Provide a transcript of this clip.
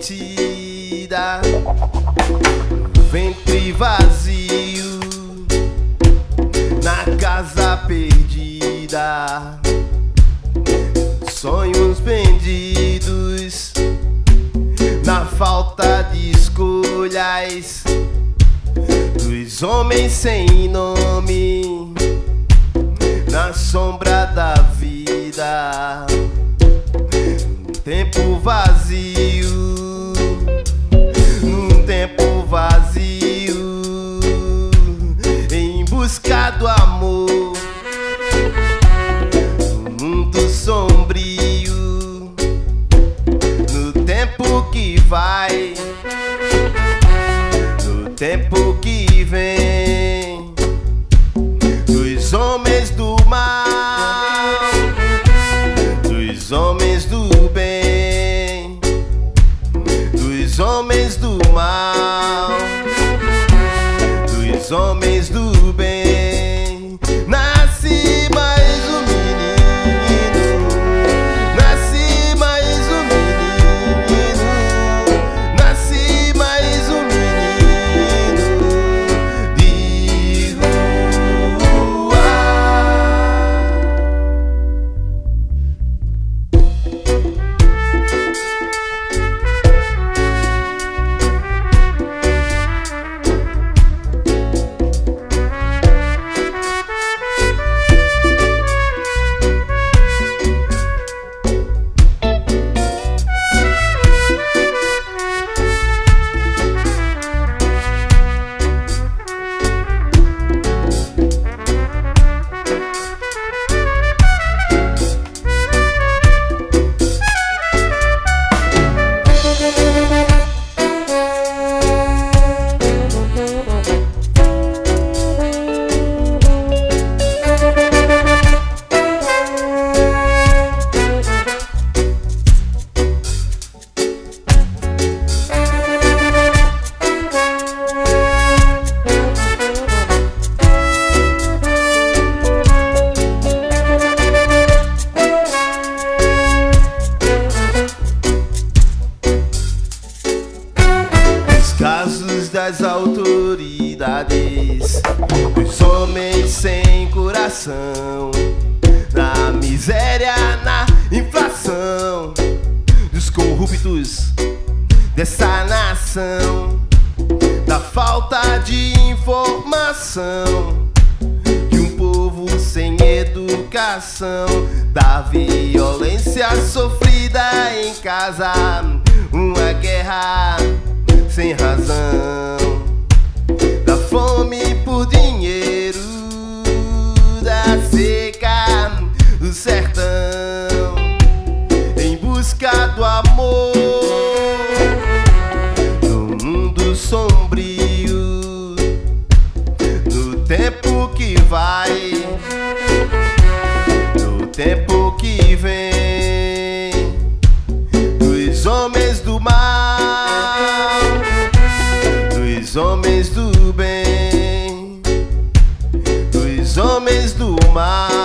sentida, ventre vazio, na casa perdida, sonhos vendidos, na falta de escolhas, dos homens sem nome, na sombra da vida tempo que vem, dos homens do mal, dos homens do bem, dos homens do mal, dos homens do bem. Das autoridades, dos homens sem coração, na miséria, na inflação, dos corruptos dessa nação, da falta de informação, de um povo sem educação, da violência sofrida em casa, uma guerra sem razão, da fome por dinheiro, da seca do sertão, em busca do amor, no mundo sombrio, homens